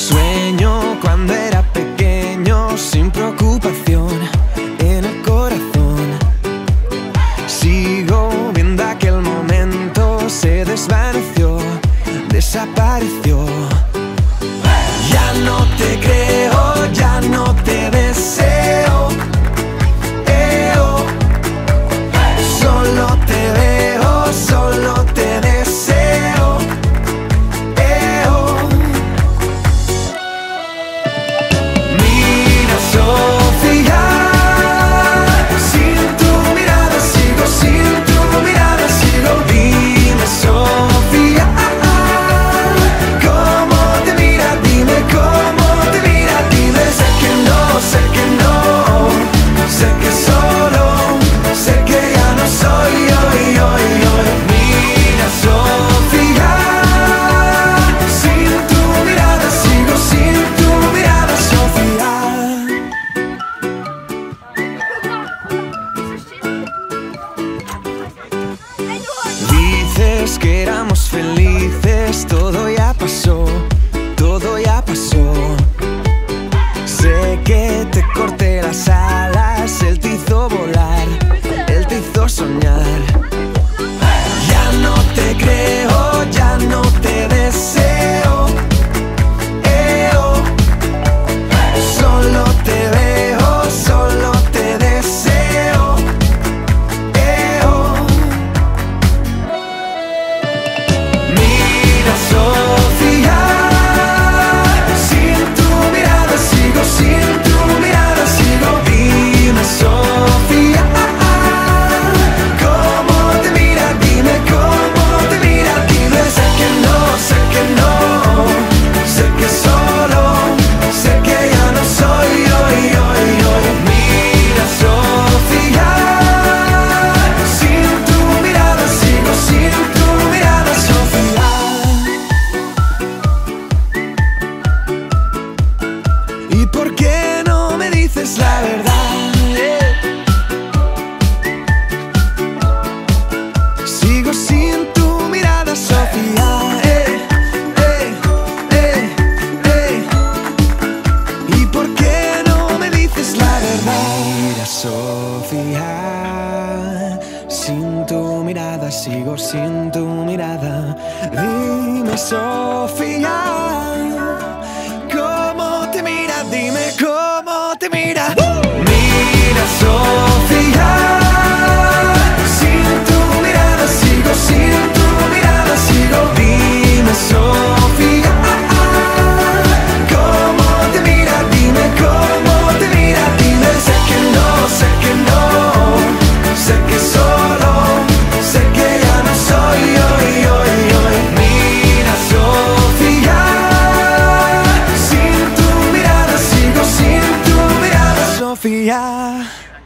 Sueño cuando era pequeño sin preocupación en el corazón. Sigo viendo aquel momento, se desvaneció, desapareció. Ya no te creo. que éramos felices. Sofía, sin tu mirada sigo sin tu mirada. Dime, Sofía. Philadelphia.